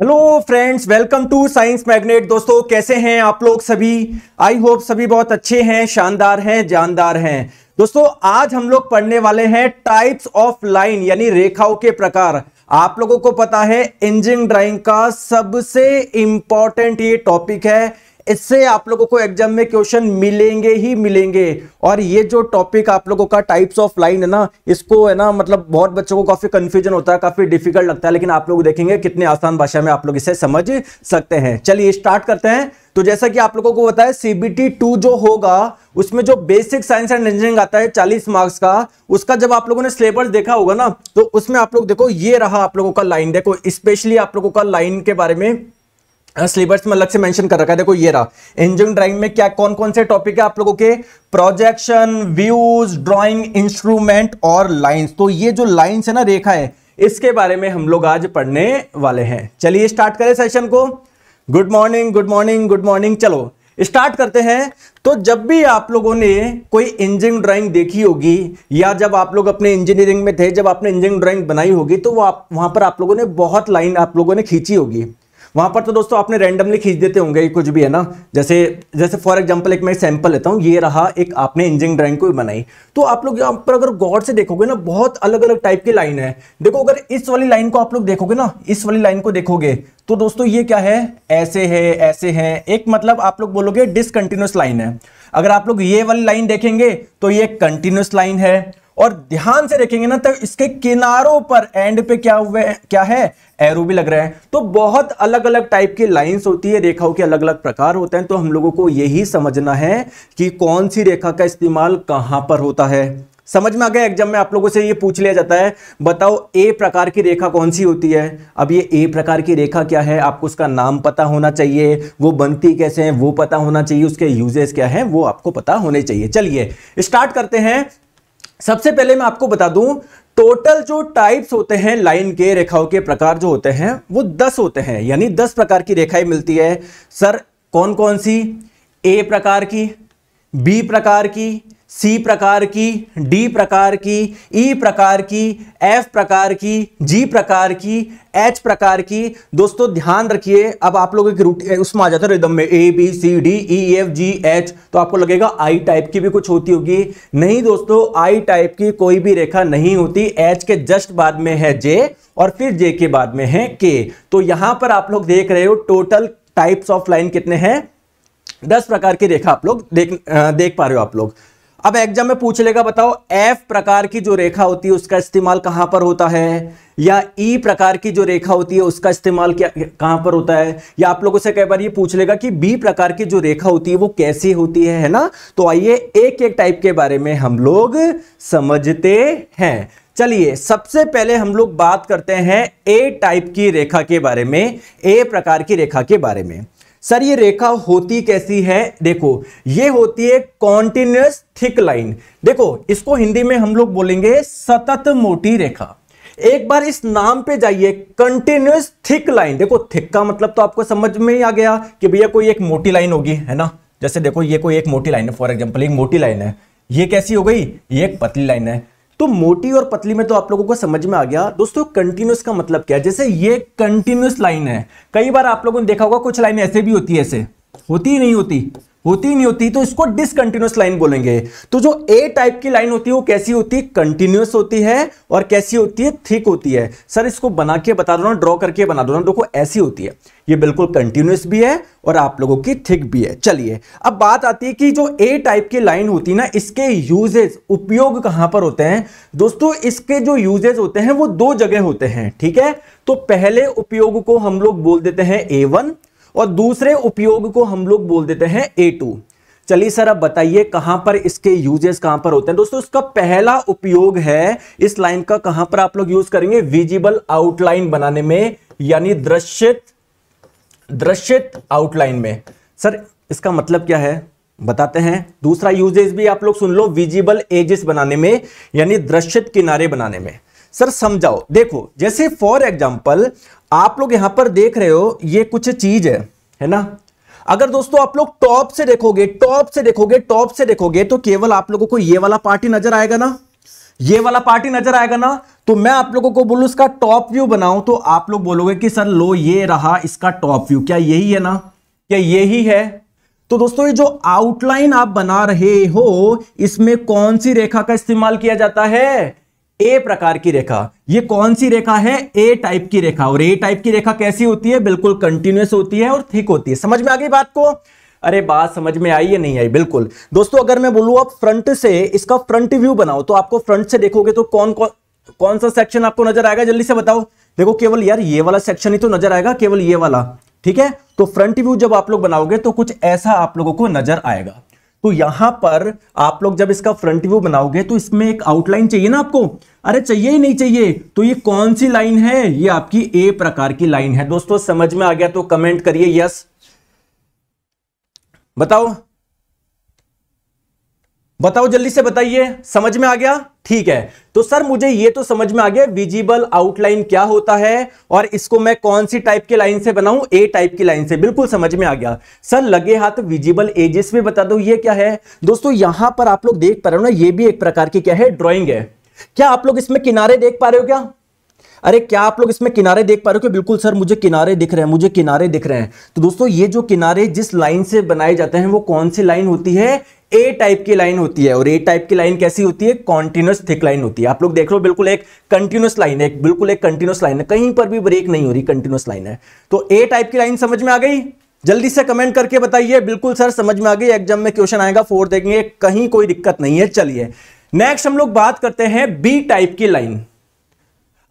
Hello friends welcome to Science Magnet दोस्तों, कैसे हैं आप लोग सभी? आई होप सभी बहुत अच्छे हैं, शानदार हैं, जानदार हैं। दोस्तों, आज हम लोग पढ़ने वाले हैं टाइप्स ऑफ़ लाइन यानी रेखाओं के प्रकार। आप लोगों को पता है इंजीनियरिंग ड्राइंग का सबसे इंपॉर्टेंट ये टॉपिक है। इससे आप लोगों को एग्ज़ाम में क्वेश्चन मिलेंगे ही मिलेंगे। और ये जो टॉपिक आप लोगों का टाइप्स ऑफ़ लाइन है ना, इसको है ना मतलब बहुत बच्चों को काफ़ी कंफ्यूजन होता है, काफ़ी डिफ़िकल्ट लगता है, लेकिन आप लोग देखेंगे कितने आसान भाषा में आप लोग इसे समझ सकते हैं। चलिए स्टार्ट करते हैं। तो जैसा कि आप लोगों को बताया सीबीटी टू जो होगा, उसमें जो बेसिक साइंस एंड इंजीनियरिंग आता है, चालीस मार्क्स का, उसका जब आप लोगों ने सिलेबस देखा होगा ना तो उसमें आप लोग देखो, ये रहा आप लोगों का लाइन देखो स्पेशली आप लोगों का लाइन के बारे में सिलेबस में अलग से मेंशन कर रखा है। देखो, ये रहा। इंजीनियरिंग ड्राइंग में क्या कौन कौन से टॉपिक है आप लोगों के? प्रोजेक्शन व्यूज़ ड्राइंग इंस्ट्रूमेंट और लाइंस तो ये जो लाइंस है ना, रेखा है, इसके बारे में हम लोग आज पढ़ने वाले हैं। चलिए स्टार्ट करें सेशन को। Good morning good morning good morning चलो स्टार्ट करते हैं। तो जब भी आप लोगों ने कोई इंजीनियरिंग ड्राइंग देखी होगी, या जब आप लोग अपने इंजीनियरिंग में थे, जब आपने इंजीनियरिंग ड्राइंग बनाई होगी तो वो आप, वहाँ पर आप लोगों ने बहुत लाइन आप लोगों ने खींची होगी। वहाँ पर तो दोस्तों आपने रैंडमली खींच देते होंगे कुछ भी है ना। जैसे जैसे फॉर एग्जांपल एक मैं सैंपल लेता हूँ, ये रहा एक आपने इंजीनियरिंग ड्राइंग को बनाई। तो आप लोग यहाँ पर अगर गौर से देखोगे ना, बहुत अलग अलग टाइप की लाइन है। देखो, अगर इस वाली लाइन को आप लोग देखोगे ना, इस वाली लाइन को देखोगे तो दोस्तों ये क्या है? ऐसे है ऐसे है। एक मतलब आप लोग बोलोगे डिसकंटिन्यूस लाइन है। अगर आप लोग ये वाली लाइन देखेंगे तो ये कंटिन्यूस लाइन है। और ध्यान से देखेंगे ना तो इसके किनारों पर एंड पे क्या हुए, क्या है? एरो भी लग रहा है। तो बहुत अलग अलग टाइप की लाइंस होती है, रेखाओं के अलग अलग प्रकार होते हैं। तो हम लोगों को यही समझना है कि कौन सी रेखा का इस्तेमाल कहाँ पर होता है। समझ में आ गया एग्ज़ाम में? आप लोगों से ये पूछ लिया जाता है। बताओ ए प्रकार की रेखा कौन सी होती है? अब ये ए प्रकार की रेखा क्या है? आपको उसका नाम पता होना चाहिए। वो बनती कैसे है? वो पता होना चाहिए। उसके यूजेस क्या है? वो आपको पता होने चाहिए। चलिए स्टार्ट करते हैं। सबसे पहले मैं आपको बता दूँ टोटल जो टाइप्स होते हैं लाइन के, रेखाओं के प्रकार जो होते हैं, वो दस होते हैं। यानी दस प्रकार की रेखाएँ मिलती है। सर कौन कौन सी? ए प्रकार की बी प्रकार की सी प्रकार की डी प्रकार की ई प्रकार की एफ़ प्रकार की जी प्रकार की एच प्रकार की। दोस्तों, ध्यान रखिए, अब आप लोगों की रूट उसमें आ जाता है रिदम में A B C D E F G H तो आपको लगेगा आई टाइप की भी कुछ होती होगी। नहीं दोस्तों आई टाइप की कोई भी रेखा नहीं होती। एच के जस्ट बाद में है जे और फिर जे के बाद में है के तो यहाँ पर आप लोग देख रहे हो टोटल टाइप्स ऑफ़ लाइन कितने हैं? दस प्रकार की रेखा आप लोग देख देख पा रहे हो आप लोग। अब एग्ज़ाम में पूछ लेगा, बताओ एफ़ प्रकार की जो रेखा होती है, उसका इस्तेमाल कहाँ पर होता है? या ई e प्रकार की जो रेखा होती है, उसका इस्तेमाल क्या, कहाँ पर होता है? या आप लोगों से कई बार ये पूछ लेगा कि बी प्रकार की जो रेखा होती है, वो कैसी होती है है ना? तो आइए एक एक टाइप के बारे में हम लोग समझते हैं। चलिए, सबसे पहले हम लोग बात करते हैं ए टाइप की रेखा के बारे में ए प्रकार की रेखा के बारे में। सर, ये रेखा होती कैसी है? देखो, ये होती है कॉन्टिन्यूस थिक लाइन देखो, इसको हिंदी में हम लोग बोलेंगे सतत मोटी रेखा. एक बार इस नाम पे जाइए कंटिन्यूस थिक लाइन देखो थिक का मतलब तो आपको समझ में ही आ गया कि भैया कोई एक मोटी लाइन होगी, है ना? जैसे देखो, ये कोई एक मोटी लाइन है. फॉर एग्ज़ाम्पल एक मोटी लाइन है. ये कैसी हो गई? ये एक पतली लाइन है. तो मोटी और पतली में तो आप लोगों को समझ में आ गया। दोस्तों कंटिन्यूस का मतलब क्या है? जैसे ये कंटिन्यूस लाइन है। कई बार आप लोगों ने देखा होगा, कुछ लाइन ऐसे भी होती है, ऐसे। होती ही नहीं होती। होती नहीं होती तो इसको डिसकंटिन्यूस लाइन बोलेंगे। तो जो ए टाइप की लाइन होती है, वो कैसी होती है? कंटिन्यूस होती है और कैसी होती है? थिक होती है। सर इसको बना के बता दो ना ड्रॉ करके बना दो ना। देखो, ऐसी होती है। ये बिल्कुल कंटिन्यूस भी है और आप लोगों की थिक भी है। चलिए, अब बात आती है कि जो ए टाइप की लाइन होती है ना, इसके यूजेज उपयोग कहाँ पर होते हैं? दोस्तों, इसके जो यूजेज होते हैं, वो दो जगह होते हैं, ठीक है? तो पहले उपयोग को हम लोग बोल देते हैं ए वन और दूसरे उपयोग को हम लोग बोल देते हैं ए टू चलिए सर, अब बताइए कहाँ पर इसके यूजेस कहाँ पर होते हैं। दोस्तों, इसका पहला उपयोग है, इस लाइन का कहाँ पर आप लोग यूज़ करेंगे? विजिबल आउटलाइन बनाने में, यानी दृश्यित दृश्यित आउटलाइन में। सर, इसका मतलब क्या है? बताते हैं। दूसरा यूजेस भी आप लोग सुन लो विजिबल एजेस बनाने में, यानी दृश्यित किनारे बनाने में। सर, समझाओ। देखो, जैसे फॉर एग्ज़ाम्पल आप लोग यहाँ पर देख रहे हो, ये कुछ चीज़ है है ना? अगर दोस्तों आप लोग टॉप से देखोगे, टॉप से देखोगे, टॉप से देखोगे तो केवल आप लोगों को ये वाला पार्टी नज़र आएगा ना? ये वाला पार्टी नज़र आएगा ना? तो मैं आप लोगों को बोलूँ, इसका टॉप व्यू बनाऊँ तो आप लोग बोलोगे कि, सर, लो, ये रहा इसका टॉप व्यू। क्या यही है ना? क्या यही है? तो दोस्तों, ये जो आउटलाइन आप बना रहे हो, इसमें कौन सी रेखा का इस्तेमाल किया जाता है? ए प्रकार की रेखा। ये कौन सी रेखा है? ए टाइप की रेखा। और ए टाइप की रेखा कैसी होती है? बिल्कुल कंटिन्यूस होती है और थिक होती है। समझ में आ गई बात को? अरे बात समझ में आई या नहीं आई? बिल्कुल। दोस्तों, अगर मैं बोलूँ आप फ्रंट से इसका फ्रंट व्यू बनाओ तो आपको फ्रंट से देखोगे तो कौन कौन कौन सा सेक्शन आपको नज़र आएगा? जल्दी से बताओ। देखो, केवल यार ये वाला सेक्शन ही तो नज़र आएगा, केवल ये वाला। ठीक है? तो फ्रंट व्यू जब आप लोग बनाओगे तो कुछ ऐसा आप लोगों को नज़र आएगा। तो यहाँ पर आप लोग जब इसका फ्रंट व्यू बनाओगे तो इसमें एक आउटलाइन चाहिए ना आपको? अरे चाहिए ही नहीं चाहिए। तो ये कौन सी लाइन है? ये आपकी ए प्रकार की लाइन है। दोस्तों, समझ में आ गया तो कमेंट करिए यस बताओ। बताओ, जल्दी से बताइए। समझ में आ गया? ठीक है। तो सर, मुझे ये तो समझ में आ गया, विजिबल आउटलाइन क्या होता है और इसको मैं कौन सी टाइप की लाइन से बनाऊँ? ए टाइप की लाइन से। बिल्कुल समझ में आ गया। सर, लगे हाथ विजिबल एजेस में बता दो, ये क्या है? दोस्तों, यहाँ पर आप लोग देख पा रहे हो ना, ये भी एक प्रकार की क्या है? ड्रॉइंग है। क्या आप लोग इसमें किनारे देख पा रहे हो क्या? अरे, क्या आप लोग इसमें किनारे देख पा रहे हो कि बिल्कुल सर, मुझे किनारे दिख रहे हैं, मुझे किनारे दिख रहे हैं। तो दोस्तों, ये जो किनारे जिस लाइन से बनाए जाते हैं, वो कौन सी लाइन होती है? ए टाइप की लाइन होती है और ए टाइप की लाइन कैसी होती है? कॉन्टिन्यूस थिक लाइन होती है। आप लोग देख लो बिल्कुल एक कंटिन्यूस लाइन है बिल्कुल एक कंटिन्यूस लाइन है। कहीं पर भी ब्रेक नहीं हो रही कंटिन्यूस लाइन है। तो ए टाइप की लाइन समझ में आ गई? जल्दी से कमेंट करके बताइए। बिल्कुल सर, समझ में आ गई। एग्ज़ाम में क्वेश्चन आएगा फोर देखेंगे। कहीं कोई दिक्कत नहीं है। चलिए। नेक्स्ट हम लोग बात करते हैं बी टाइप की लाइन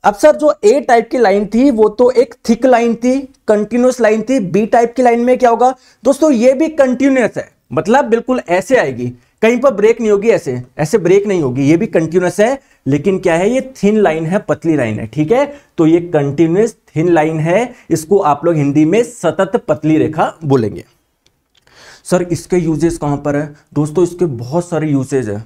अब सर, जो ए टाइप की लाइन थी, वो तो एक थिक लाइन थी कंटिन्यूस लाइन थी। बी टाइप की लाइन में क्या होगा? दोस्तों, ये भी कंटिन्यूस है। मतलब बिल्कुल ऐसे आएगी। कहीं पर ब्रेक नहीं होगी ऐसे। ऐसे ब्रेक नहीं होगी। ये भी कंटिन्यूस है, लेकिन क्या है, ये थिन लाइन है, पतली लाइन है, ठीक है? तो ये कंटिन्यूस थिन लाइन है, इसको आप लोग हिंदी में सतत पतली रेखा बोलेंगे। सर, इसके यूजेस कहाँ पर है? दोस्तों, इसके बहुत सारे यूसेज है।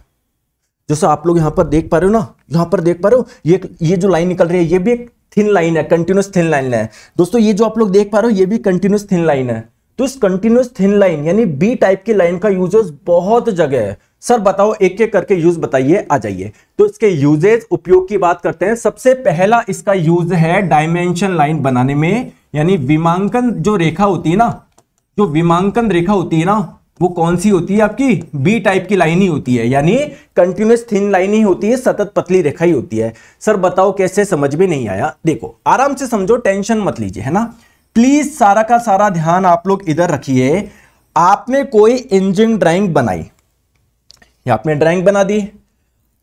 जैसे आप लोग यहाँ पर देख पा रहे हो ना, यहाँ पर देख पा रहे हो, ये ये जो लाइन निकल रही है, ये भी एक थिन लाइन है कंटिन्यूस थिन लाइन है। दोस्तों, ये जो आप लोग देख पा रहे हो, ये भी कंटिन्यूस थिन लाइन है। तो इस कंटिन्यूस थिन लाइन यानी बी टाइप की लाइन का यूजेस बहुत जगह है। सर, बताओ, एक एक करके यूज़ बताइए, आ जाइए। तो इसके यूजेज उपयोग की बात करते हैं। सबसे पहला इसका यूज़ है डायमेंशन लाइन बनाने में, यानी विमांकन जो रेखा होती है ना, जो विमांकन रेखा होती है ना, वो कौन सी होती है आपकी? बी टाइप की लाइन ही होती है। यानी कंटिन्यूस थिन लाइन ही होती है, सतत पतली रेखा ही होती है। सर, बताओ, कैसे समझ में नहीं आया? देखो, आराम से समझो टेंशन मत लीजिए, है ना? प्लीज़ सारा का सारा ध्यान आप लोग इधर रखिए। आपने कोई इंजन ड्राइंग बनाई? या आपने ड्राइंग बना दी।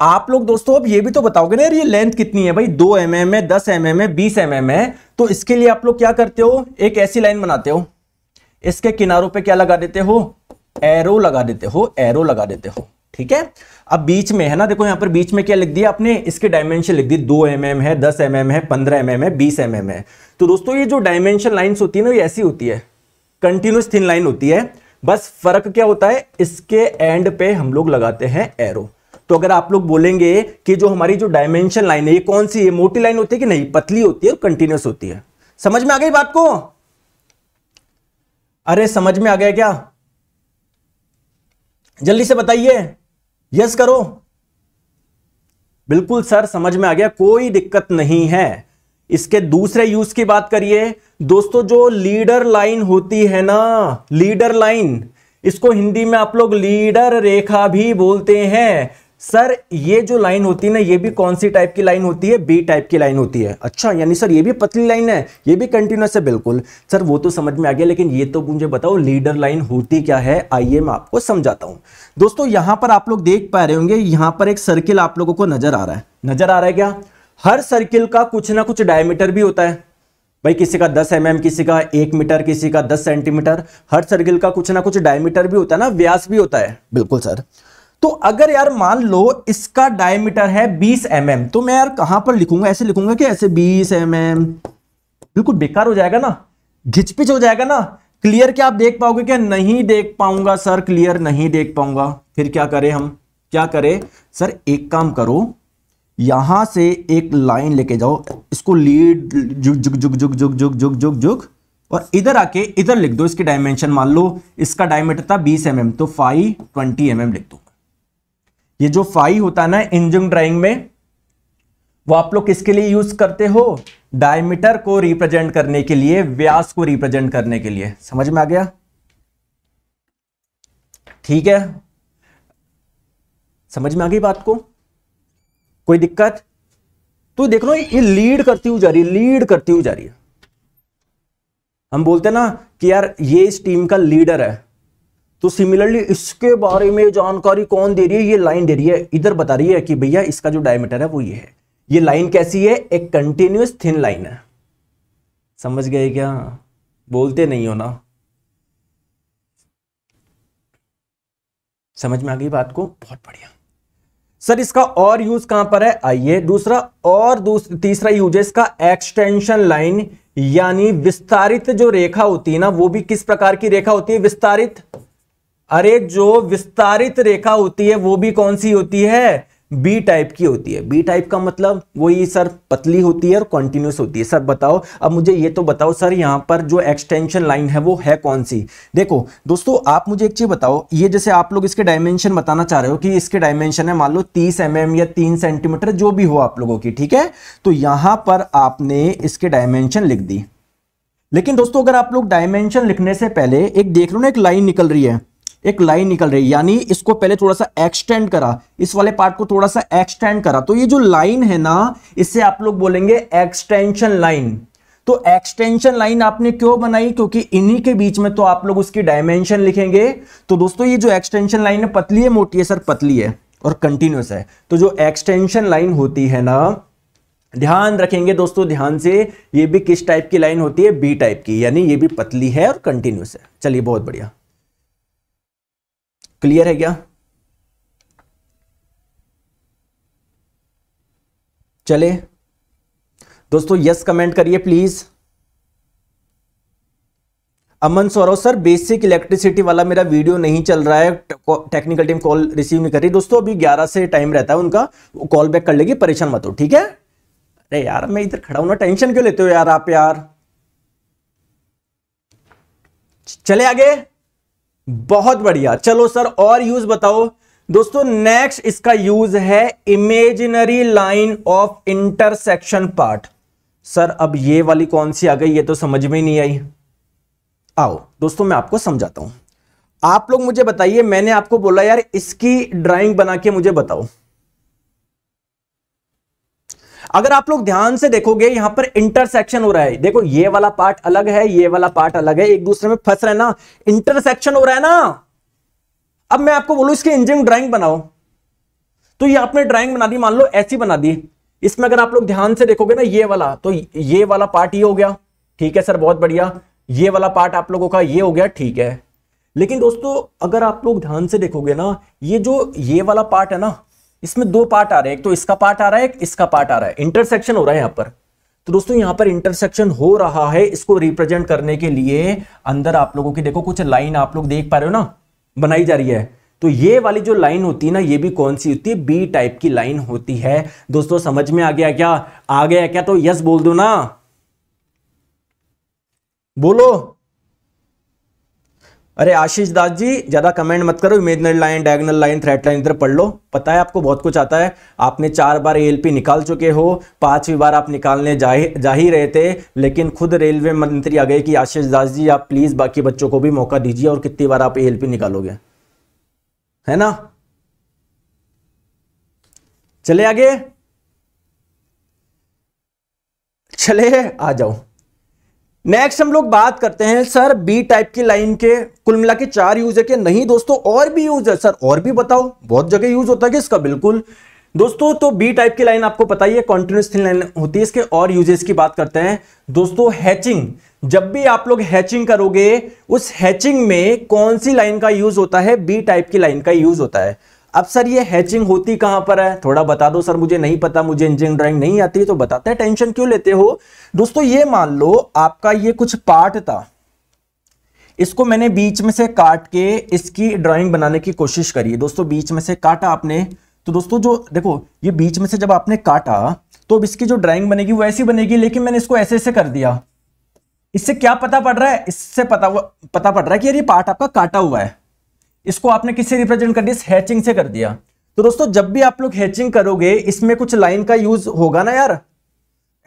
आप लोग दोस्तों, अब ये भी तो बताओगे ना ये लेंथ कितनी है भाई? दो एम एम है, दस एम एम है, बीस एम एम है। तो इसके लिए आप लोग क्या करते हो? एक ऐसी लाइन बनाते हो। इसके किनारों पे क्या लगा देते हो? एरो लगा देते हो एरो लगा देते हो। ठीक है? अब बीच में है ना, देखो यहाँ पर बीच में क्या लिख दिया आपने? इसके डायमेंशन लिख दी दो एम mm है, दस एम mm है, पंद्रह एम mm है, बीस एम mm है। तो दोस्तों, ये जो डायमेंशन लाइंस होती है ना, ये ऐसी होती है। कंटिन्यूस थिन लाइन होती है। बस फ़र्क क्या होता है? इसके एंड पे हम लोग लगाते हैं एरो तो अगर आप लोग बोलेंगे कि जो हमारी जो डायमेंशन लाइन है, ये कौन सी है? मोटी लाइन होती है कि नहीं? पतली होती है और कंटिन्यूस होती है। समझ में आ गई बात को? अरे, समझ में आ गया क्या? जल्दी से बताइए। यस करो। बिल्कुल, सर, समझ में आ गया। कोई दिक्कत नहीं है। इसके दूसरे यूज़ की बात करिए। दोस्तों, जो लीडर लाइन होती है ना लीडर लाइन इसको हिंदी में आप लोग लीडर रेखा भी बोलते हैं। सर ये जो लाइन होती है ना ये भी कौन सी टाइप की लाइन होती है? बी टाइप की लाइन होती है। अच्छा यानी सर ये भी पतली लाइन है? ये भी कंटिन्यूस है बिल्कुल। सर वो तो समझ में आ गया लेकिन ये तो मुझे बताओ लीडर लाइन होती क्या है? आइए मैं आपको समझाता हूँ। दोस्तों यहाँ पर आप लोग देख पा रहे होंगे यहाँ पर एक सर्किल आप लोगों को नज़र आ रहा है। नज़र आ रहा है क्या? हर सर्किल का कुछ ना कुछ डायमीटर भी होता है। भाई किसी का 10 एम mm, किसी का एक मीटर किसी का 10 सेंटीमीटर हर सर्किल का कुछ ना कुछ डायमीटर भी होता है ना व्यास भी होता है। बिल्कुल सर। तो अगर यार मान लो इसका डायमीटर है 20 एम mm, तो मैं यार कहाँ पर लिखूँगा? ऐसे लिखूँगा कि ऐसे 20 एम mm, बिल्कुल बेकार हो जाएगा ना? घिचपिच हो जाएगा ना? क्लियर क्या आप देख पाओगे क्या नहीं देख पाऊँगा सर क्लियर नहीं देख पाऊँगा। फिर क्या करें हम? क्या करें? सर एक काम करो। यहाँ से एक लाइन लेके जाओ। इसको लीड जुग जुग जुग जुग जुग जुग जुग जुग जुग। और इधर आके इधर लिख दो इसकी डायमेंशन मान लो इसका डायमीटर था 20 एम mm, तो फाइव ट्वेंटी एम लिख दो। ये जो फाई होता है ना इंजन ड्राइंग में, वो आप लोग किसके लिए यूज़ करते हो? डायमीटर को रिप्रेजेंट करने के लिए, व्यास को रिप्रेजेंट करने के लिए। समझ में आ गया? ठीक है। समझ में आ गई बात को? कोई दिक्कत? तो देख लो, ये लीड करती हुई जा रही है लीड करती हुई जा रही है। हम बोलते ना कि यार, ये इस टीम का लीडर है। तो सिमिलरली इसके बारे में जानकारी कौन दे रही है? ये लाइन दे रही है। इधर बता रही है कि भैया इसका जो डायमीटर है वो ये है। ये लाइन कैसी है? एक कंटिन्यूस थिन लाइन है। समझ गए क्या? बोलते नहीं हो ना। समझ में आ गई बात को? बहुत बढ़िया। सर, इसका और यूज़ कहाँ पर है? आइए, दूसरा और दूसरा तीसरा यूज़ है इसका एक्सटेंशन लाइन यानी विस्तारित जो रेखा होती है ना, वो भी किस प्रकार की रेखा होती है? विस्तारित। अरे जो विस्तारित रेखा होती है, वो भी कौन सी होती है? बी टाइप की होती है। बी टाइप का मतलब वही सर पतली होती है और कॉन्टिन्यूस होती है। सर बताओ, अब मुझे ये तो बताओ सर, यहाँ पर जो एक्सटेंशन लाइन है, वो है कौन सी? देखो, दोस्तों, आप मुझे एक चीज़ बताओ। ये जैसे आप लोग इसके डायमेंशन बताना चाह रहे हो कि इसके डायमेंशन है, मान लो तीस एम mm या तीन सेंटीमीटर जो भी हो आप लोगों की, ठीक है? तो यहाँ पर आपने इसके डायमेंशन लिख दी। लेकिन दोस्तों, अगर आप लोग डायमेंशन लिखने से पहले एक देख लो ना, एक लाइन निकल रही है। एक लाइन निकल रही है। यानी इसको पहले थोड़ा सा एक्सटेंड करा। इस वाले पार्ट को थोड़ा सा एक्सटेंड करा। तो ये जो लाइन है ना इससे आप लोग बोलेंगे एक्सटेंशन लाइन तो एक्सटेंशन लाइन आपने क्यों बनाई? क्योंकि इन्हीं के बीच में तो आप लोग उसकी डायमेंशन लिखेंगे। तो दोस्तों, ये जो एक्सटेंशन लाइन है, पतली है, मोटी है? सर, पतली है और कंटिन्यूस है। तो जो एक्सटेंशन लाइन होती है ना, ध्यान रखेंगे दोस्तों, ध्यान से, ये भी किस टाइप की लाइन होती है? बी टाइप की। यानी ये भी पतली है और कंटिन्यूस है। चलिए, बहुत बढ़िया। क्लियर है क्या? चले। दोस्तों यस कमेंट करिए please Aman Sourav sir basic electricity वाला मेरा वीडियो नहीं चल रहा है। टेक्निकल टीम कॉल रिसीव नहीं कर रही। दोस्तों, अभी 11 से टाइम रहता है उनका। कॉल बैक कर लेगी, परेशान मत हो, ठीक है? अरे यार, मैं इधर खड़ा हूँ ना टेंशन क्यों लेते हो यार आप यार? चले आगे। बहुत बढ़िया। चलो सर, और यूज़ बताओ। दोस्तों नेक्स्ट इसका यूज़ है imaginary line of intersection part sir, अब ये वाली कौन सी आ गई? ये तो समझ में नहीं आई। आओ, दोस्तों, मैं आपको समझाता हूँ। आप लोग मुझे बताइए, मैंने आपको बोला, यार, इसकी ड्राइंग बना के मुझे बताओ। अगर आप लोग ध्यान से देखोगे, यहाँ पर इंटरसेक्शन हो रहा है। देखो, ये वाला पार्ट अलग है, ये वाला पार्ट अलग है। एक दूसरे में फंस रहे ना इंटरसेक्शन हो रहा है ना? अब मैं आपको बोलू, इसकी इंजन ड्राइंग बनाओ। तो ये आपने ड्राइंग बना दी, मान लो, ऐसी बना दी। इसमें अगर आप लोग ध्यान से देखोगे ना, ये वाला तो ये वाला पार्ट ये हो गया। ठीक है सर, बहुत बढ़िया। ये वाला पार्ट आप लोगों का ये हो गया, ठीक है। लेकिन दोस्तों, अगर आप लोग ध्यान से देखोगे ना, ये जो ये वाला पार्ट है ना इसमें दो पार्ट आ रहे हैं। एक तो इसका पार्ट आ रहा है, एक इसका पार्ट आ रहा है। इंटरसेक्शन हो रहा है यहाँ पर। तो दोस्तों, यहाँ पर इंटरसेक्शन हो रहा है। इसको रिप्रेजेंट करने के लिए अंदर आप लोगों की देखो, कुछ लाइन आप लोग देख पा रहे हो ना? बनाई जा रही है। तो ये वाली जो लाइन होती है ना, ये भी कौन सी होती है? बी टाइप की लाइन होती है। दोस्तों, समझ में आ गया क्या? आ गया क्या? तो यस बोल दो ना। बोलो। अरे आशीष दास जी, ज़्यादा कमेंट मत करो imaginary line diagonal line thread line इधर पढ़ लो। पता है आपको बहुत कुछ आता है। आपने चार बार एएलपी निकाल चुके हो, पांचवी बार आप निकालने जा ही जा ही रहे थे, लेकिन खुद रेलवे मंत्री आ गए कि आशीष दास जी, आप प्लीज़ बाकी बच्चों को भी मौका दीजिए और कितनी बार आप एएलपी निकालोगे। है ना? चले आगे? चले, आ जाओ। नेक्स्ट हम लोग बात करते हैं सर बी टाइप की लाइन के, कुल मिला के चार यूज़ है कि, नहीं दोस्तों, और भी यूज़ है सर और भी बताओ, बहुत जगह यूज़ होता है कि इसका बिल्कुल। दोस्तों तो बी टाइप की लाइन आपको पता ही है कॉन्टिन्यूस थिन लाइन होती है इसके, और यूजेस की बात करते हैं। दोस्तों हैचिंग जब भी आप लोग हैचिंग करोगे, उस हैचिंग में कौन सी लाइन का यूज़ होता है? बी टाइप की लाइन का यूज़ होता है। अब सर ये हैचिंग होती कहाँ पर है? थोड़ा बता दो सर, मुझे नहीं पता, मुझे इंजीनियरिंग ड्राइंग नहीं आती तो बताते हैं टेंशन क्यों लेते हो? दोस्तों ये मान लो आपका ये कुछ पार्ट था। इसको मैंने बीच में से काट के इसकी ड्राइंग बनाने की कोशिश करी। दोस्तों, बीच में से काटा आपने। तो दोस्तों, जो देखो, ये बीच में से जब आपने काटा तो अब इसकी जो ड्राइंग बनेगी वो ऐसी बनेगी, लेकिन मैंने इसको ऐसे ऐसे कर दिया। इससे क्या पता पड़ रहा है? इससे पता पता पड़ रहा है कि यार ये पार्ट आपका काटा हुआ है। इसको आपने किससे रिप्रेजेंट कर दिया? हैचिंग से कर दिया। तो दोस्तों, जब भी आप लोग हैचिंग करोगे, इसमें कुछ लाइन का यूज़ होगा ना यार?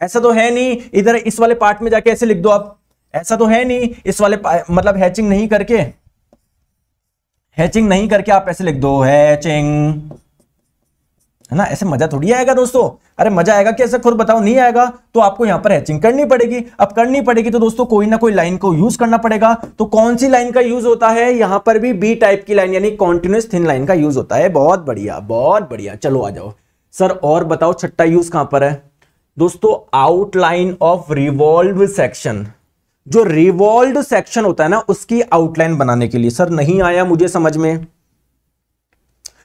ऐसा तो है नहीं, इधर इस वाले पार्ट में जाके ऐसे लिख दो आप। ऐसा तो है नहीं, इस वाले मतलब हैचिंग नहीं करके। हैचिंग नहीं करके आप ऐसे लिख दो हैचिंग है ना? ऐसे मज़ा थोड़ी आएगा दोस्तों। अरे मज़ा आएगा कैसे? खुद बताओ, नहीं आएगा तो आपको यहाँ पर हैचिंग करनी पड़ेगी। अब करनी पड़ेगी तो दोस्तों कोई ना कोई लाइन को यूज़ करना पड़ेगा। तो कौन सी लाइन का यूज़ होता है? यहाँ पर भी बी टाइप की लाइन यानी कॉन्टिन्यूस थिन लाइन का यूज़ होता है। बहुत बढ़िया बहुत बढ़िया। चलो आ जाओ। सर, और बताओ, छठा यूज़ कहाँ पर है? दोस्तों आउटलाइन ऑफ़ रिवॉल्व सेक्शन जो रिवॉल्व सेक्शन होता है ना, उसकी आउटलाइन बनाने के लिए। सर, नहीं आया मुझे समझ में।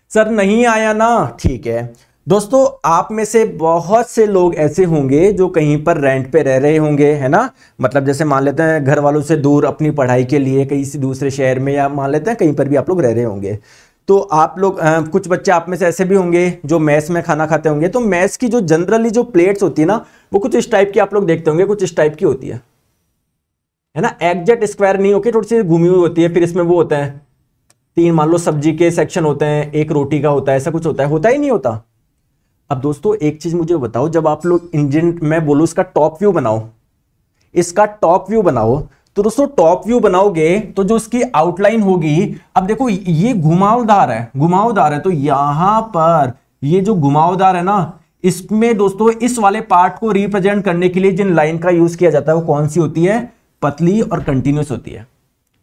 सर, नहीं आया ना? ठीक है। दोस्तों आप में से बहुत से लोग ऐसे होंगे जो कहीं पर रेंट पे रह रहे होंगे है ना? मतलब जैसे मान लेते हैं घर वालों से दूर अपनी पढ़ाई के लिए कहीं से दूसरे शहर में या मान लेते हैं कहीं पर भी आप लोग रह रहे होंगे। तो आप लोग आ, कुछ बच्चे आप में से ऐसे भी होंगे जो मैस में खाना खाते होंगे। तो मैस की जो जनरली जो प्लेट्स होती है ना वो कुछ इस टाइप की आप लोग देखते होंगे कुछ इस टाइप की होती है। है ना? एग्जैक्ट स्क्वायर नहीं होती थोड़ी सी घूमी हुई होती है फिर इसमें वो होता है। तीन मान लो सब्ज़ी के सेक्शन होते हैं एक रोटी का होता है ऐसा कुछ होता है। होता ही नहीं होता। अब दोस्तों, एक चीज़ मुझे बताओ, जब आप लोग इंजन मैं बोलू इसका टॉप व्यू बनाओ, इसका टॉप व्यू बनाओ तो दोस्तों टॉप व्यू बनाओगे तो जो इसकी आउटलाइन होगी, अब देखो, ये घुमावदार है घुमावदार है तो यहाँ पर ये जो घुमावदार है ना, इसमें दोस्तों, इस वाले पार्ट को रिप्रेजेंट करने के लिए जिन लाइन का यूज़ किया जाता है, वो कौन सी होती है? पतली और कंटिन्यूस होती है,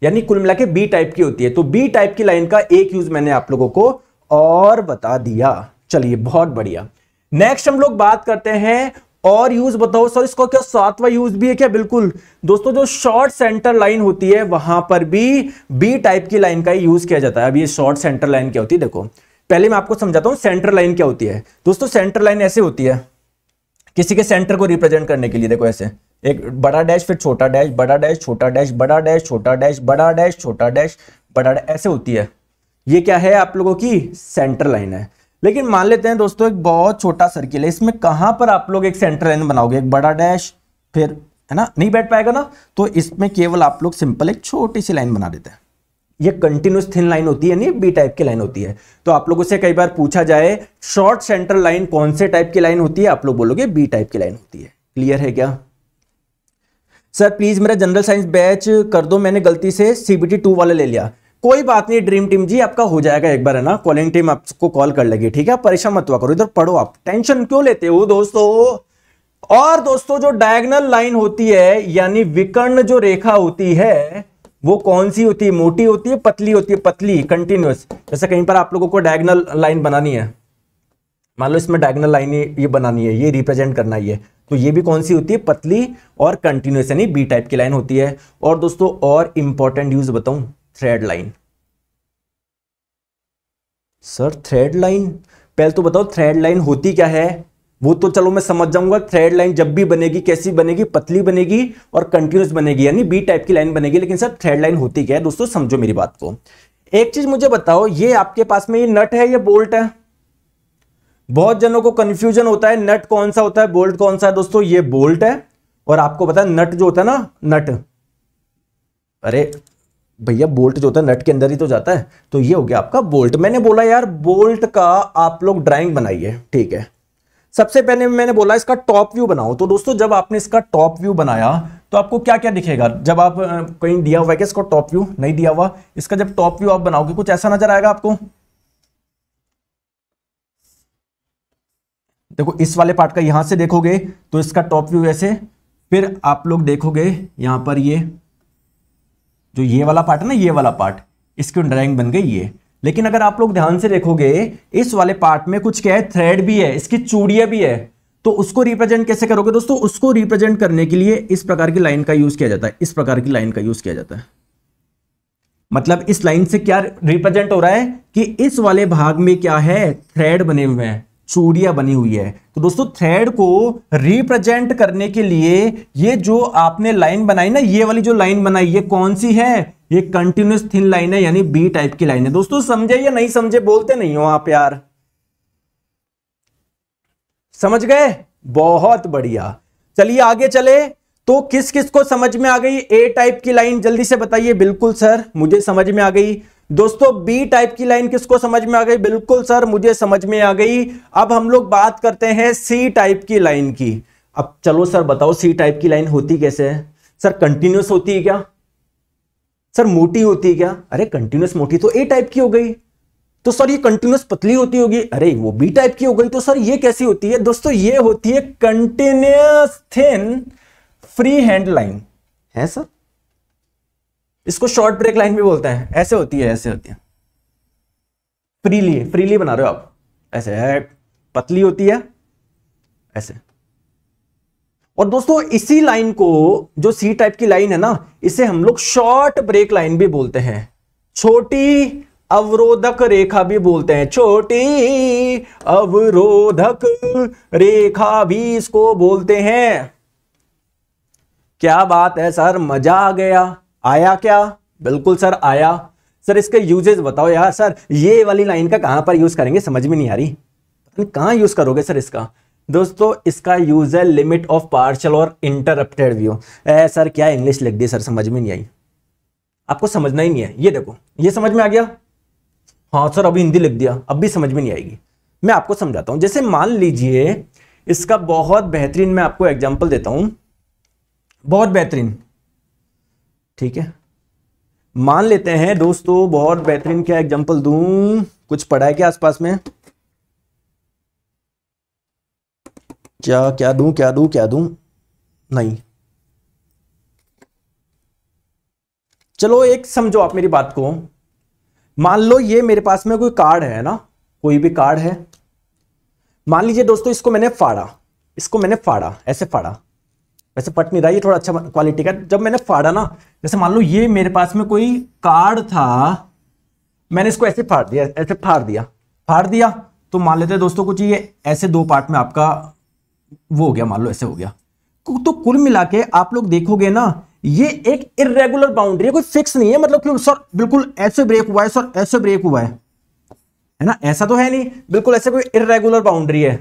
यानी कुल मिला के बी टाइप की होती है। तो बी टाइप की लाइन का एक यूज़ मैंने आप लोगों को और बता दिया। चलिए, बहुत बढ़िया। नेक्स्ट हम लोग बात करते हैं और यूज़ बताओ सर इसको क्या सातवां यूज़ भी है क्या? बिल्कुल। दोस्तों, जो शॉर्ट सेंटर लाइन होती है, वहाँ पर भी बी टाइप की लाइन का यूज़ किया जाता है। अब ये शॉर्ट सेंटर लाइन क्या होती है? देखो, पहले मैं आपको समझाता हूँ सेंटर लाइन क्या होती है। दोस्तों सेंटर लाइन ऐसे होती है, किसी के सेंटर को रिप्रेजेंट करने के लिए। देखो ऐसे, एक बड़ा डैश फिर छोटा डैश बड़ा डैश छोटा डैश बड़ा डैश छोटा डैश बड़ा डैश छोटा डैश बड़ा डैश ऐसे होती है। ये क्या है आप लोगों की? सेंटर लाइन है। लेकिन मान लेते हैं दोस्तों, एक बहुत छोटा सर्किल है। इसमें कहाँ पर आप लोग एक सेंटर लाइन बनाओगे? एक बड़ा डैश फिर, है ना? नहीं बैठ पाएगा ना? तो इसमें केवल आप लोग सिंपल एक छोटी सी लाइन बना देते हैं। ये कंटिन्यूस थिन लाइन होती है, नहीं बी टाइप की लाइन होती है। तो आप लोगों से कई बार पूछा जाए शॉर्ट सेंटर लाइन कौन से टाइप की लाइन होती है? आप लोग बोलोगे बी टाइप की लाइन होती है। क्लियर है क्या? सर प्लीज़ मेरा जनरल साइंस बैच कर दो। मैंने गलती से सीबीटी टू वाला ले लिया। कोई बात नहीं ड्रीम टीम जी, आपका हो जाएगा एक बार, है ना? कॉलिंग टीम आपको कॉल कर लेगी, ठीक है? परेशान मत हुआ करो, इधर पढ़ो आप। टेंशन क्यों लेते हो दोस्तों? और दोस्तों, जो डायगनल लाइन होती है, यानी विकर्ण जो रेखा होती है, वो कौन सी होती है? मोटी होती है, पतली होती है? पतली कंटिन्यूस जैसे कहीं पर आप लोगों को डायगनल लाइन बनानी है। मान लो इसमें डायगनल लाइन ये बनानी है, ये रिप्रेजेंट करना है तो ये भी कौन सी होती है? पतली और कंटिन्यूस यानी बी टाइप की लाइन होती है। और दोस्तों, और इंपॉर्टेंट यूज़ बताऊँ। Thread line sir thread line पहले तो बताओ थ्रेड लाइन होती क्या है? वो तो चलो मैं समझ जाऊँगा थ्रेड लाइन जब भी बनेगी, कैसी बनेगी, पतली बनेगी और कंटिन्यूस बनेगी, यानी बी टाइप की लाइन बनेगी, लेकिन सर थ्रेड लाइन होती क्या है? दोस्तों, समझो मेरी बात को। एक चीज़ मुझे बताओ, ये आपके पास में ये नट है या बोल्ट है? बहुत जनों को कंफ्यूजन होता है नट कौन सा होता है बोल्ट कौन सा है? दोस्तों, ये बोल्ट है, और आपको पता है नट जो होता है ना नट अरे भैया, बोल्ट जो होता है, नट के अंदर ही तो जाता है। तो ये हो गया आपका बोल्ट। मैंने बोला, यार, बोल्ट का आप लोग ड्राइंग बनाइए, ठीक है? सबसे पहले मैंने बोला, इसका टॉप व्यू बनाओ। तो दोस्तों, जब आपने इसका टॉप व्यू बनाया तो आपको क्या क्या दिखेगा? जब आप कहीं दिया हुआ है कि इसको टॉप व्यू नहीं दिया हुआ। इसका जब टॉप व्यू आप बनाओगे, कुछ ऐसा नज़र आएगा आपको? देखो, इस वाले पार्ट का यहाँ से देखोगे तो इसका टॉप व्यू ऐसे, फिर आप लोग देखोगे, यहाँ पर ये जो ये वाला पार्ट है ना, ये वाला पार्ट इसकी ड्राइंग बन गई ये। लेकिन अगर आप लोग ध्यान से देखोगे, इस वाले पार्ट में कुछ क्या है थ्रेड भी है, इसकी चूड़िया भी है। तो उसको रिप्रेजेंट कैसे करोगे दोस्तों? उसको रिप्रेजेंट करने के लिए इस प्रकार की लाइन का यूज़ किया जाता है। इस प्रकार की लाइन का यूज़ किया जाता है। मतलब इस लाइन से क्या रिप्रेजेंट हो रहा है कि इस वाले भाग में क्या है थ्रेड बने हुए हैं। चूड़िया बनी हुई है। तो दोस्तों थ्रेड को रिप्रेजेंट करने के लिए ये जो आपने लाइन बनाई ना, ये वाली जो लाइन बनाई, ये कौन सी है? ये कंटिन्यूस थिन लाइन है, यानी बी टाइप की लाइन है। दोस्तों, समझे या नहीं समझे, बोलते नहीं हो आप यार। समझ गए? बहुत बढ़िया। चलिए, आगे चले। तो किस किस को समझ में आ गई? ए टाइप की लाइन जल्दी से बताइए। बिल्कुल सर मुझे समझ में आ गई। दोस्तों बी टाइप की लाइन किसको समझ में आ गई? बिल्कुल सर, मुझे समझ में आ गई। अब हम लोग बात करते हैं सी टाइप की लाइन की। अब चलो सर, बताओ सी टाइप की लाइन होती कैसे है? सर कंटिन्यूस होती है क्या? सर, मोटी होती है क्या? अरे कंटिन्यूस मोटी तो ए टाइप की हो गई। तो सर, ये कंटिन्यूस पतली होती होगी? अरे, वो बी टाइप की हो गई। तो सर, ये कैसी होती है? दोस्तों, ये होती है continuous thin free hand line है सर? इसको शॉर्ट ब्रेक लाइन भी बोलते हैं। ऐसे होती है, ऐसे होती है। फ्रीली फ्रीली बना रहे हो आप। ऐसे है, पतली होती है, ऐसे। और दोस्तों, इसी लाइन को, जो सी टाइप की लाइन है ना, इसे हम लोग शॉर्ट ब्रेक लाइन भी बोलते हैं। छोटी अवरोधक रेखा भी बोलते हैं। छोटी अवरोधक रेखा भी इसको बोलते हैं। क्या बात है, सर? मज़ा आ गया। आया क्या? बिल्कुल सर, आया। सर, इसके यूजेज बताओ यार। सर, ये वाली लाइन का कहाँ पर यूज़ करेंगे? समझ में नहीं आ रही। कहाँ यूज़ करोगे सर इसका? दोस्तों, इसका यूज़ है लिमिट ऑफ़ पार्शल और इंटरप्टेड व्यू ए, सर, क्या इंग्लिश लिख दी सर? समझ में नहीं आई। आपको समझना ही नहीं है। ये देखो, ये समझ में आ गया? हाँ सर, अभी हिंदी लिख दिया। अब भी समझ में नहीं आएगी। मैं आपको समझाता हूँ। जैसे मान लीजिए, इसका बहुत बेहतरीन मैं आपको एग्ज़ाम्पल देता हूँ। बहुत बेहतरीन। ठीक है? मान लेते हैं, दोस्तों, बहुत बेहतरीन क्या एग्जांपल दूँ? कुछ पढ़ा है क्या आसपास में? क्या क्या दूँ क्या दूँ क्या दूँ? नहीं। चलो, एक समझो आप मेरी बात को। मान लो ये मेरे पास में कोई कार्ड है ना? कोई भी कार्ड है। मान लीजिए दोस्तों, इसको मैंने फाड़ा। इसको मैंने फाड़ा, ऐसे फाड़ा। वैसे पट नहीं रहा, ये थोड़ा अच्छा क्वालिटी का। जब मैंने फाड़ा ना, जैसे मान लो ये मेरे पास में कोई कार्ड था, मैंने इसको ऐसे फाड़ दिया, ऐसे फाड़ दिया फाड़ दिया तो मान लेते दोस्तों कुछ ये ऐसे दो पार्ट में आपका वो हो गया, मान लो ऐसे हो गया। तो कुल मिला के आप लोग देखोगे ना, ये एक इरेगुलर बाउंड्री है, कोई फिक्स नहीं है मतलब कि सर, बिल्कुल ऐसे ब्रेक हुआ है, सर, ऐसे ब्रेक हुआ है। है ना? ऐसा तो है नहीं, बिल्कुल ऐसे कोई इरेगुलर बाउंड्री है।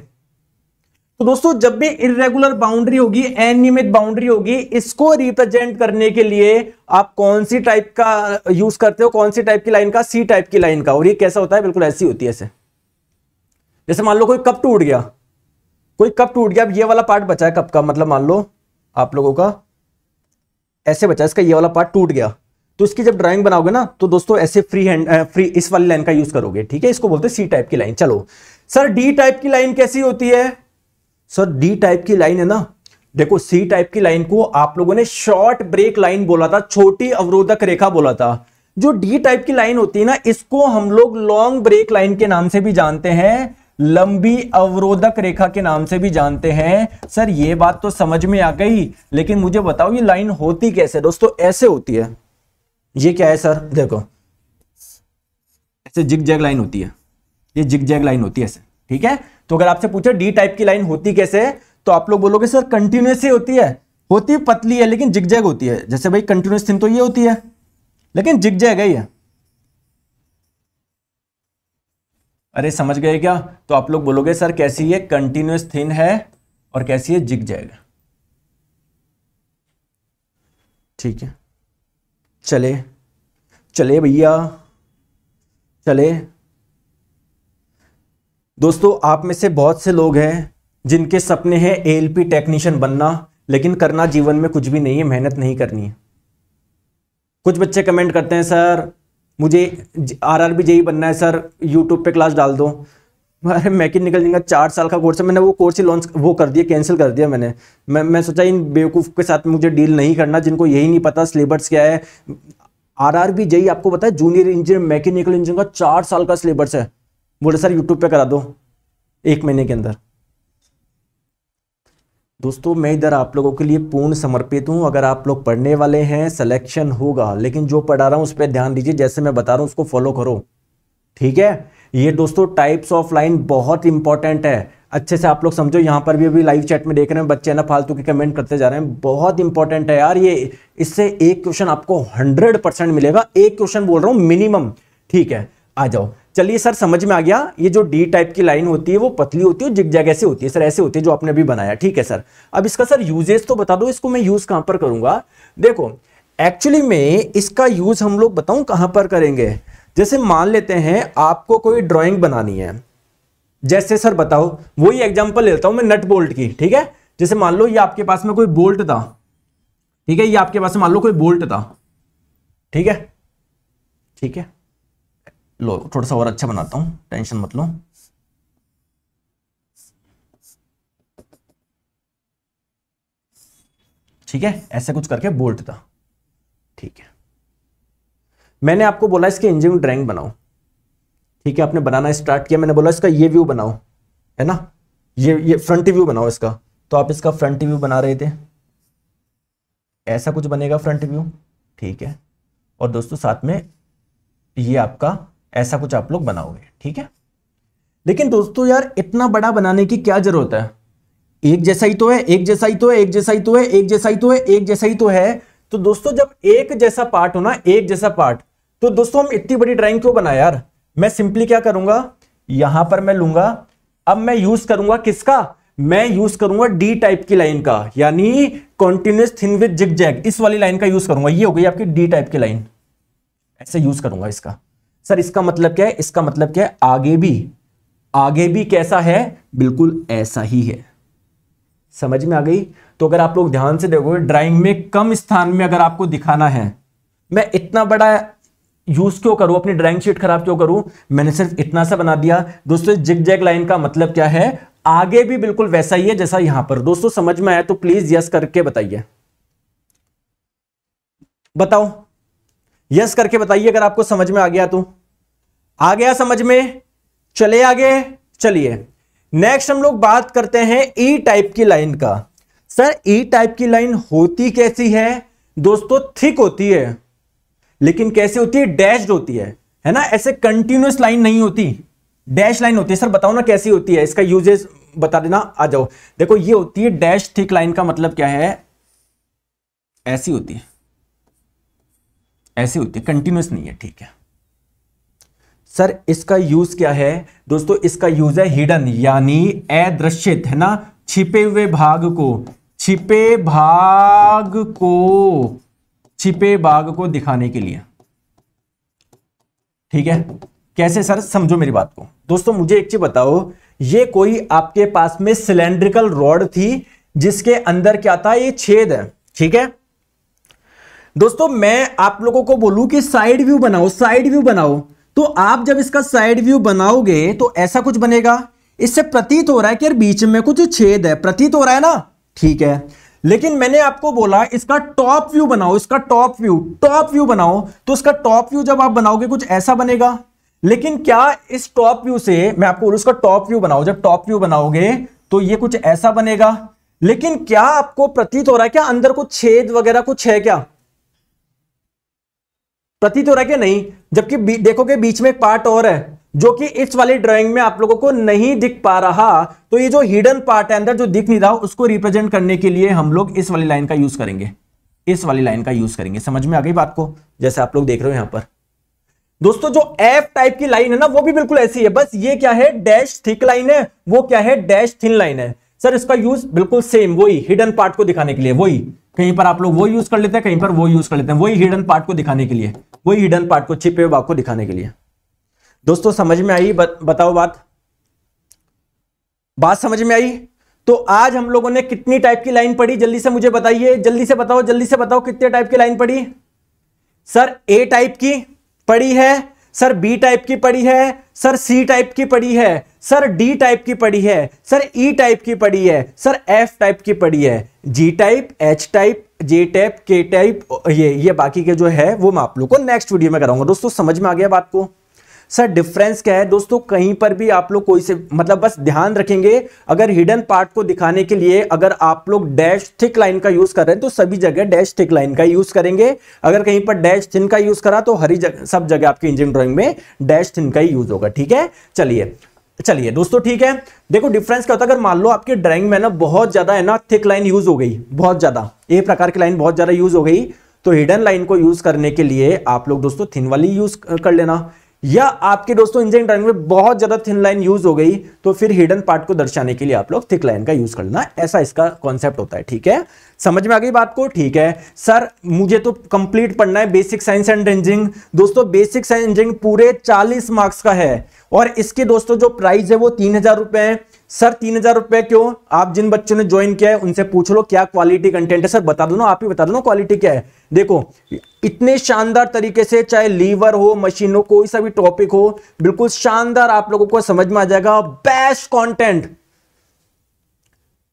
तो दोस्तों, जब भी इरेगुलर बाउंड्री होगी अनियमित बाउंड्री होगी, इसको रिप्रेजेंट करने के लिए आप कौन सी टाइप का यूज़ करते हो, कौन सी टाइप की लाइन का सी टाइप की लाइन का। और ये कैसा होता है? बिल्कुल ऐसी होती है ऐसे। जैसे मान लो कोई कप टूट गया। कोई कप टूट गया, अब ये वाला पार्ट बचा है कप का। मतलब मान लो आप लोगों का ऐसे बचा इसका ये वाला पार्ट टूट गया। तो इसकी जब ड्राइंग बनाओगे ना तो दोस्तों ऐसे फ्री हैंड फ्री इस वाली लाइन का यूज़ करोगे, ठीक है? इसको बोलते हैं सी टाइप की लाइन चलो। सर डी टाइप की लाइन कैसी होती है? सर डी टाइप की लाइन है ना? देखो सी टाइप की लाइन को आप लोगों ने शॉर्ट ब्रेक लाइन बोला था, छोटी अवरोधक रेखा बोला था। जो डी टाइप की लाइन होती है ना, इसको हम लोग लॉन्ग ब्रेक लाइन के नाम से भी जानते हैं, लंबी अवरोधक रेखा के नाम से भी जानते हैं। सर, ये बात तो समझ में आ गई, लेकिन मुझे बताओ, ये लाइन होती कैसे? दोस्तों, ऐसे होती है। ये क्या है, सर? देखो। ऐसे जिग जैग लाइन होती है। ये जिग जैग लाइन होती है ऐसे, ठीक है? तो अगर आपसे पूछे, डी टाइप की लाइन होती कैसे तो आप लोग बोलोगे, सर कंटिन्यूस ही होती है। होती पतली है, लेकिन जिगजैग होती है। जैसे भाई कंटिन्यूस थिन तो ये होती है, लेकिन जिगजैग है ये। अरे, समझ गए क्या? तो आप लोग बोलोगे, सर, कैसी ये कंटिन्यूस थिन है और कैसी है जिगजैग ठीक है। चले। चले भैया। चले। दोस्तों, आप में से बहुत से लोग हैं जिनके सपने हैं एएलपी टेक्नीशियन बनना, लेकिन करना जीवन में कुछ भी नहीं है, मेहनत नहीं करनी है। कुछ बच्चे कमेंट करते हैं, सर, मुझे आर आर बी जेई बनना है, सर यूट्यूब पे क्लास डाल दो। अरे मैकेनिकल इंजीनियर चार साल का कोर्स है, मैंने वो कोर्स ही लॉन्च वो कर दिया कैंसिल कर दिया मैंने। मैं मैं सोचा इन बेवकूफ़ के साथ मुझे डील नहीं करना, जिनको यही नहीं पता सिलेबस क्या है। आर आर बी जेई आपको पता है जूनियर इंजीनियर मैकेनिकल इंजीनियर का चार साल का सिलेबस है। बोले, सर यूट्यूब पे करा दो, एक महीने के अंदर। दोस्तों, मैं इधर आप लोगों के लिए पूर्ण समर्पित हूँ। अगर आप लोग पढ़ने वाले हैं सिलेक्शन होगा, लेकिन जो पढ़ा रहा हूँ, उस पर ध्यान दीजिए। जैसे मैं बता रहा हूँ, उसको फॉलो करो। ठीक है? ये दोस्तों टाइप्स ऑफ़ लाइन बहुत इंपॉर्टेंट है। अच्छे से आप लोग समझो। यहाँ पर भी अभी लाइव चैट में देख रहे हैं, बच्चे ना फालतू के कमेंट करते जा रहे हैं। बहुत इंपॉर्टेंट है यार ये। इससे एक क्वेश्चन आपको हंड्रेड परसेंट मिलेगा। एक क्वेश्चन बोल रहा हूँ मिनिमम ठीक है? आ जाओ। चलिए सर, समझ में आ गया। ये जो डी टाइप की लाइन होती है, वो पतली होती है जिग जैग ऐसे होती है। सर, ऐसे होती है जो आपने अभी बनाया। ठीक है सर। अब इसका सर यूजेस तो बता दो, इसको मैं यूज़ कहाँ पर करूँगा? देखो एक्चुअली में इसका यूज़ हम लोग बताऊँ कहाँ पर करेंगे? जैसे मान लेते हैं, आपको कोई ड्राइंग बनानी है। जैसे सर बताओ, वही एग्ज़ाम्पल लेता हूँ मैं नट बोल्ट की। ठीक है? जैसे मान लो ये आपके पास में कोई बोल्ट था। ठीक है? ये आपके पास में मान लो कोई बोल्ट था। ठीक है? ठीक है? लो, थोड़ा सा और अच्छा बनाता हूँ, टेंशन मत लो। ठीक है? ऐसे कुछ करके बोल्ट था। ठीक है। मैंने आपको बोला इसके इंजन ड्राइंग बनाओ। ठीक है? आपने बनाना स्टार्ट किया, मैंने बोला इसका ये व्यू बनाओ, है ना? ये ये फ्रंट व्यू बनाओ इसका। तो आप इसका फ्रंट व्यू बना रहे थे। ऐसा कुछ बनेगा फ्रंट व्यू ठीक है। और दोस्तों, साथ में ये आपका ऐसा कुछ आप लोग बनाओगे, ठीक है? लेकिन दोस्तों यार, इतना बड़ा बनाने की क्या ज़रूरत है? एक जैसा ही तो है, एक जैसा ही तो है, एक जैसा ही तो है, एक जैसा ही तो है, एक जैसा ही तो है। तो दोस्तों, जब एक जैसा पार्ट हो ना, एक जैसा पार्ट तो दोस्तों, हम इतनी बड़ी ड्राइंग क्यों बनाए यार? मैं सिंपली क्या करूँगा? यहाँ पर मैं लूँगा। अब मैं यूज़ करूँगा किसका? मैं यूज़ करूँगा डी टाइप की लाइन का, यानी continuous thin with zig zag इस वाली लाइन का यूज़ करूँगा। ये हो गई आपकी डी टाइप की लाइन ऐसे यूज़ करूँगा इसका। सर इसका मतलब क्या है? इसका मतलब क्या है? आगे भी। आगे भी कैसा है? बिल्कुल ऐसा ही है। समझ में आ गई? तो अगर आप लोग ध्यान से देखोगे ड्राइंग में कम स्थान में अगर आपको दिखाना है, मैं इतना बड़ा यूज़ क्यों करूँ? अपनी ड्राइंग शीट खराब क्यों करूँ? मैंने सिर्फ़ इतना सा बना दिया। दोस्तों जिग जैग लाइन का मतलब क्या है? आगे भी बिल्कुल वैसा ही है जैसा यहाँ पर। दोस्तों, समझ में आया? तो प्लीज़ यस करके बताइए। बताओ। यस करके बताइए अगर आपको समझ में आ गया तो। आ गया समझ में? चले आगे? चलिए। नेक्स्ट हम लोग बात करते हैं ई e टाइप की लाइन का। सर ई टाइप की लाइन होती कैसी है? दोस्तों थिक होती है। लेकिन कैसे होती है? डैश्ड होती है। है ना? ऐसे कंटिन्यूस लाइन नहीं होती। डैश लाइन होती है। सर बताओ ना कैसी होती है? इसका यूजेस बता देना। आ जाओ। देखो, ये होती है डैश थिक लाइन का मतलब क्या है? ऐसी होती है। ऐसी होती है कंटिन्यूस नहीं है, ठीक है। सर इसका यूज़ क्या है? दोस्तों, इसका यूज़ है हिडन यानी अदृश्यित, है ना? छिपे हुए भाग को, छिपे भाग को, छिपे भाग को दिखाने के लिए। ठीक है? कैसे सर समझो मेरी बात को। दोस्तों, मुझे एक चीज़ बताओ। ये कोई आपके पास में सिलेंड्रिकल रॉड थी, जिसके अंदर क्या था? ये छेद है। ठीक है? दोस्तों, मैं आप लोगों को बोलूँ कि साइड व्यू बनाओ साइड व्यू बनाओ। तो आप जब इसका साइड व्यू बनाओगे तो ऐसा कुछ बनेगा। इससे प्रतीत हो रहा है कि यार बीच में कुछ छेद है। प्रतीत हो रहा है ना? ठीक है। लेकिन मैंने आपको बोला, इसका टॉप व्यू बनाओ, इसका टॉप व्यू टॉप व्यू बनाओ। तो इसका टॉप व्यू जब आप बनाओगे, कुछ ऐसा बनेगा। लेकिन क्या इस टॉप व्यू से, मैं आपको बोलू, इसका टॉप व्यू बनाओ। जब टॉप व्यू बनाओगे तो ये कुछ ऐसा बनेगा। लेकिन क्या आपको प्रतीत हो रहा है? क्या अंदर कुछ छेद वगैरह कुछ है क्या? प्रतीत हो रहा है कि नहीं? जबकि देखोगे बीच में एक पार्ट और है, जो कि इस वाली ड्राइंग में आप लोगों को नहीं दिख पा रहा। तो ये जो हिडन पार्ट है अंदर जो दिख नहीं रहा, उसको रिप्रेजेंट करने के लिए हम लोग इस वाली लाइन का यूज़ करेंगे। इस वाली लाइन का यूज़ करेंगे। समझ में आ गई बात को? जैसे आप लोग देख रहे हो यहाँ पर। दोस्तों, जो एफ़ टाइप की लाइन है ना, वो भी बिल्कुल ऐसी है। बस ये क्या है? डैश थिक लाइन है। वो क्या है? डैश थिन लाइन है। सर, इसका यूज़ बिल्कुल सेम वही हिडन पार्ट को दिखाने के लिए, वही। कहीं पर आप लोग वो यूज़ कर लेते हैं, कहीं पर वो यूज़ कर लेते हैं, वही हिडन पार्ट को दिखाने के लिए। वही हिडन पार्ट को छिपे हुए को दिखाने के लिए। दोस्तों, समझ में आई बताओ बात? बात समझ में आई? तो आज हम लोगों ने कितनी टाइप की लाइन पढ़ी? जल्दी से मुझे बताइए। जल्दी से बताओ, जल्दी से बताओ कितने टाइप की लाइन पढ़ी? सर ए टाइप की पढ़ी है। सर बी टाइप की पड़ी है, सर सी टाइप की पड़ी है, सर डी टाइप की पड़ी है, सर ई टाइप की पड़ी है, सर एफ़ टाइप की पड़ी है। G type H type J type K type ये ये बाकी के जो है, वो मैं आप लोग को नेक्स्ट वीडियो में कराऊँगा। दोस्तों, समझ में आ गया बात को सर डिफरेंस क्या है? दोस्तों, कहीं पर भी आप लोग कोई से मतलब बस ध्यान रखेंगे, अगर हिडन पार्ट को दिखाने के लिए अगर आप लोग डैश थिक लाइन का यूज़ कर रहे हैं तो सभी जगह डैश थिक लाइन का यूज़ करेंगे। अगर कहीं पर डैश थिन का यूज़ करा तो हरी जगह सब जगह आपकी इंजन ड्रॉइंग में डैश थिन का ही यूज़ होगा, ठीक है? चलिए चलिए, दोस्तों, ठीक है? देखो डिफरेंस क्या होता है? अगर मान लो आपकी ड्राइंग में ना बहुत ज़्यादा है ना थिक लाइन यूज़ हो गई, बहुत ज़्यादा ए प्रकार की लाइन बहुत ज़्यादा यूज़ हो गई तो हिडन लाइन को यूज़ करने के लिए आप लोग दोस्तों थिन वाली यूज़ कर लेना। या आपके दोस्तों इंजन ड्राइंग में बहुत ज़्यादा थिन लाइन यूज़ हो गई तो फिर हिडन पार्ट को दर्शाने के लिए आप लोग थिक लाइन का यूज़ करना ऐसा इसका कॉन्सेप्ट होता है, ठीक है? समझ में आ गई बात को? ठीक है। सर, मुझे तो कंप्लीट पढ़ना है बेसिक साइंस एंड इंजीनियरिंग दोस्तों बेसिक साइंस इंजिंग पूरे 40 मार्क्स का है। और इसके दोस्तों, जो प्राइस है वो तीन हज़ार रुपए है। सर, तीन हज़ार रुपए क्यों? आप जिन बच्चों ने ज्वाइन किया है, उनसे पूछ लो क्या क्वालिटी कंटेंट है। सर, बता दो ना, आप ही बता दो क्वालिटी क्या है। देखो, इतने शानदार तरीके से, चाहे लीवर हो मशीन हो, कोई सा भी टॉपिक हो, बिल्कुल शानदार आप लोगों को समझ में आ जाएगा। बेस्ट कंटेंट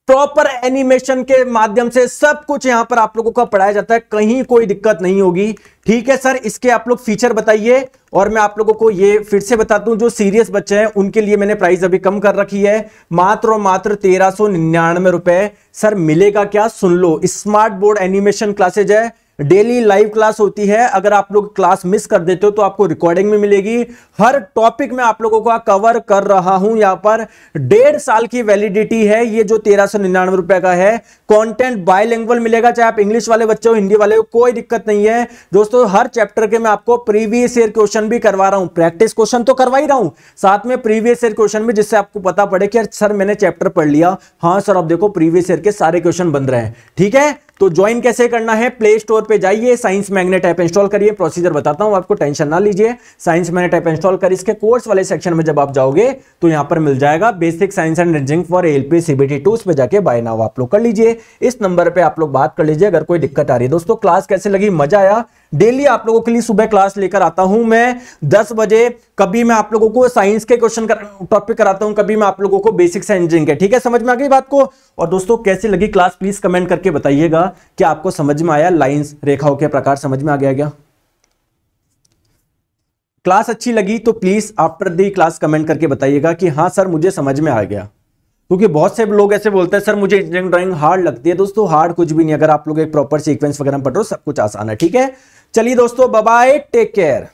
प्रॉपर एनिमेशन के माध्यम से सब कुछ यहाँ पर आप लोगों का पढ़ाया जाता है, कहीं कोई दिक्कत नहीं होगी। ठीक है सर, इसके आप लोग फीचर बताइए और मैं आप लोगों को ये फिर से बता हूँ, जो सीरियस बच्चे हैं, उनके लिए मैंने प्राइस अभी कम कर रखी है। मात्र और मात्र तेरह सौ निन्यानवे रुपए। सर, मिलेगा क्या? सुन लो स्मार्ट बोर्ड एनिमेशन क्लासेज है। डेली लाइव क्लास होती है। अगर आप लोग क्लास मिस कर देते हो तो आपको रिकॉर्डिंग में मिलेगी। हर टॉपिक में आप लोगों का कवर कर रहा हूँ यहाँ पर। डेढ़ साल की वैलिडिटी है। ये जो तेरह सौ निन्यानवे रुपए का है कंटेंट बायलिंगुअल मिलेगा, चाहे आप इंग्लिश वाले बच्चे हो हिंदी वाले हो, कोई दिक्कत नहीं है। दोस्तों, हर चैप्टर के मैं आपको प्रीवियस ईयर क्वेश्चन भी करवा रहा हूँ। प्रैक्टिस क्वेश्चन तो करवा ही रहा हूँ। साथ में प्रीवियस ईयर क्वेश्चन भी, जिससे आपको पता पड़े कि सर, मैंने चैप्टर पढ़ लिया। हाँ सर अब देखो प्रीवियस ईयर के सारे क्वेश्चन बन रहे हैं। ठीक है? तो ज्वाइन कैसे करना है? प्ले स्टोर पे जाइए साइंस मैग्नेट ऐप इंस्टॉल करिए। प्रोसीजर बताता हूँ, आपको टेंशन ना लीजिए। साइंस मैग्नेट ऐप इंस्टॉल कर इसके कोर्स वाले सेक्शन में जब आप जाओगे तो यहाँ पर मिल जाएगा basic science and engineering for LP CBT two पे जाके बाय नाउ आप लोग कर लीजिए। इस नंबर पर आप लोग बात कर लीजिए, अगर कोई दिक्कत आ रही है। दोस्तों क्लास कैसे लगी? मज़ा आया। डेली आप लोगों के लिए सुबह क्लास लेकर आता हूँ मैं। 10 बजे कभी मैं आप लोगों को साइंस के क्वेश्चन टॉपिक कराता हूँ, कभी मैं आप लोगों को बेसिक साइंसिंग के। ठीक है, समझ में आ गई बात को? और दोस्तों, कैसी लगी क्लास प्लीज़ कमेंट करके बताइएगा कि आपको समझ में आया लाइन्स रेखाओं के प्रकार, समझ में आ गया क्या? क्लास अच्छी लगी तो please after the class comment करके बताइएगा कि हाँ सर मुझे समझ में आ गया। क्योंकि बहुत से लोग ऐसे बोलते हैं, सर, मुझे इंजीनियरिंग ड्राइंग हार्ड लगती है। दोस्तों हार्ड कुछ भी नहीं, अगर आप लोग एक प्रॉपर सीक्वेंस वगैरह पढ़ रहे हो, सब कुछ आसान है, ठीक है? चलिए दोस्तों बाय टेक केयर